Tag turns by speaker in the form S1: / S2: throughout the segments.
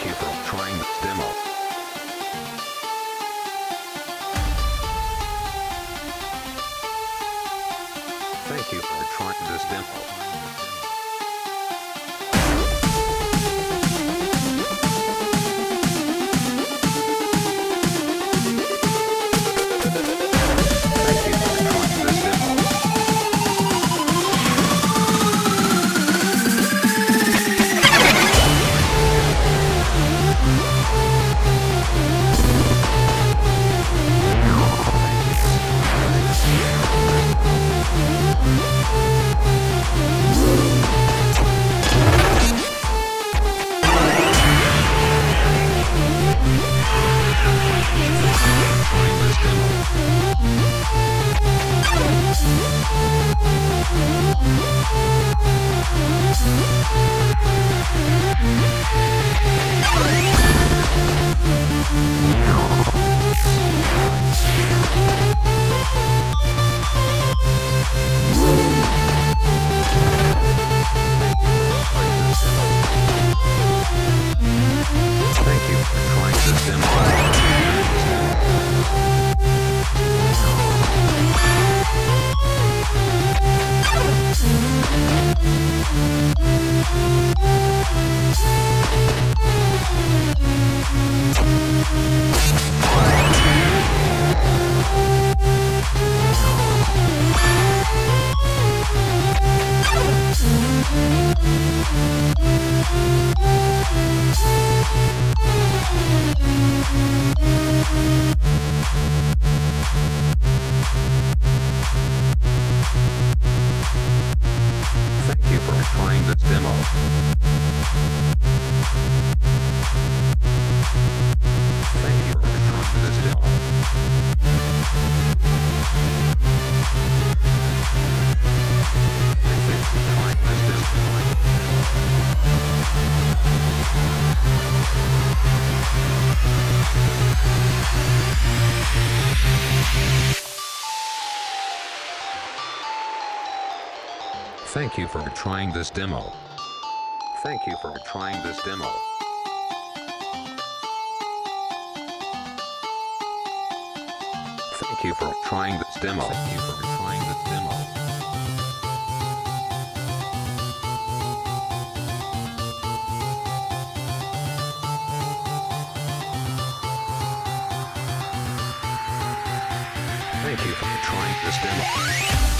S1: people trying this demo. Thank you for trying this demo. Thank you for trying this demo. Thank you for trying this demo. Thank you for trying this demo. Thank you for trying this demo. Thank you for trying this demo.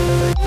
S1: We'll.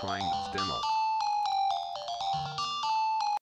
S1: Trying demo.